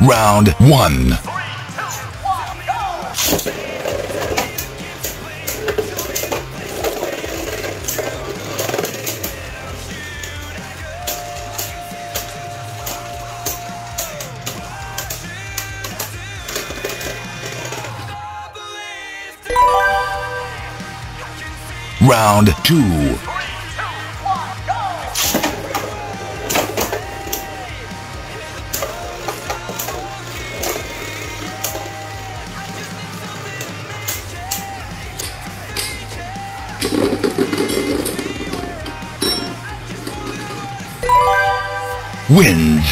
Round one. Round two. Wins.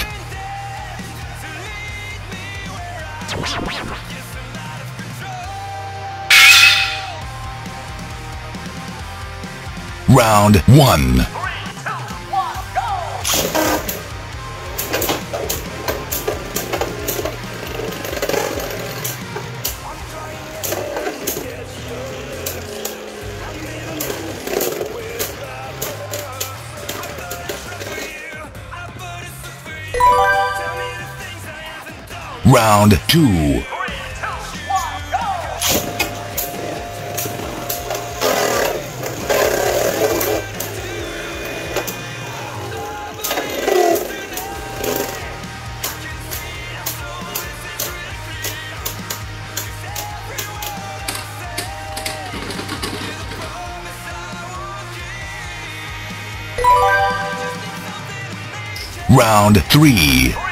Round one. Round two. Round three.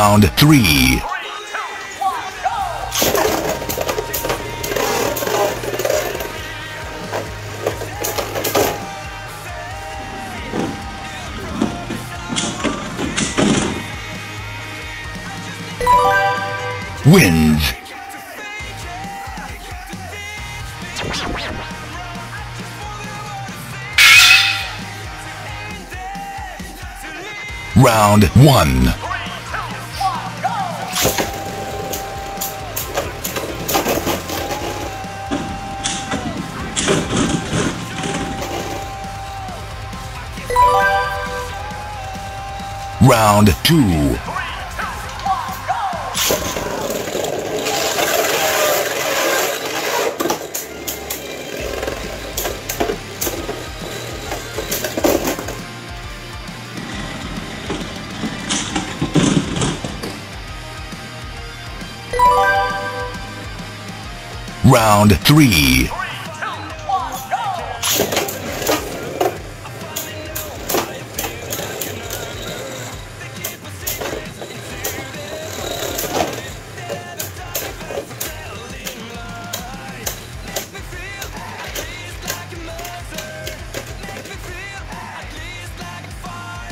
Round three. Wins. Round one. Round two. Round three.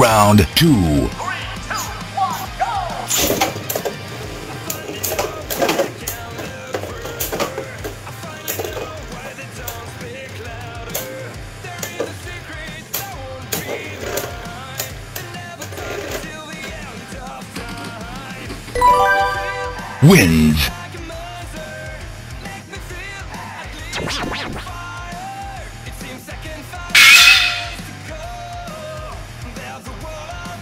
Round two. wins.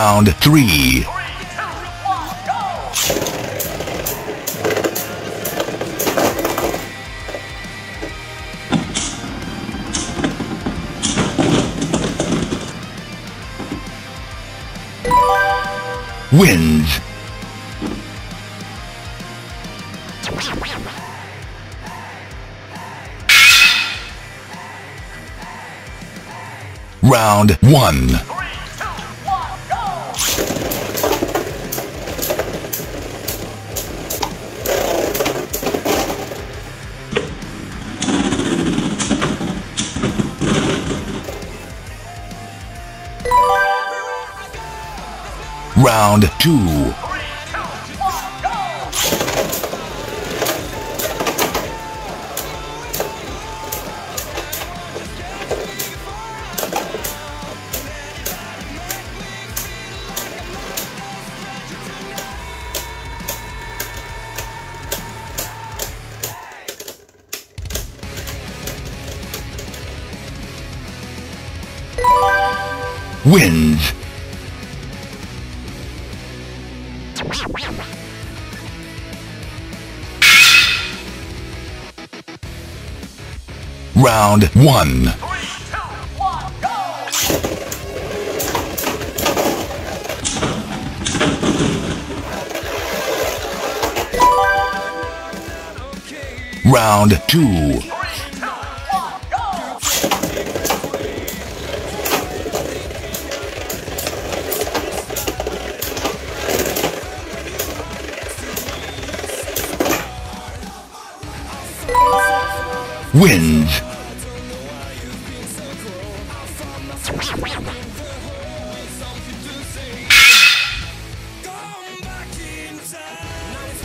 Round three. wins. Round one. Round two. wins. Round one. Round two. wins.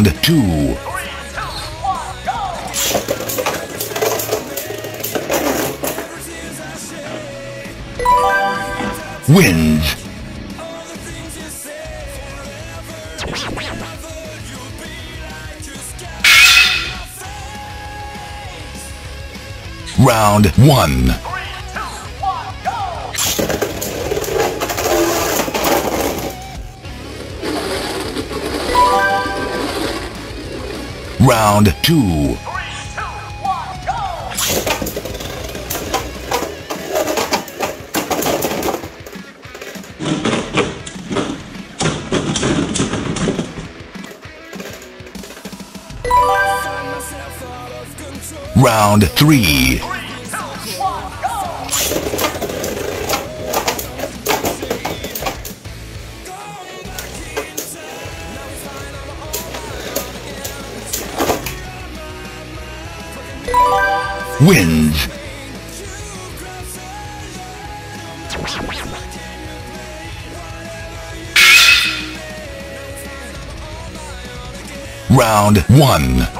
Round two. Wins. Round one. Round two. Round three. Wins. Round 1.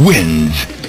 wins.